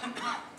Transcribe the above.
Come on.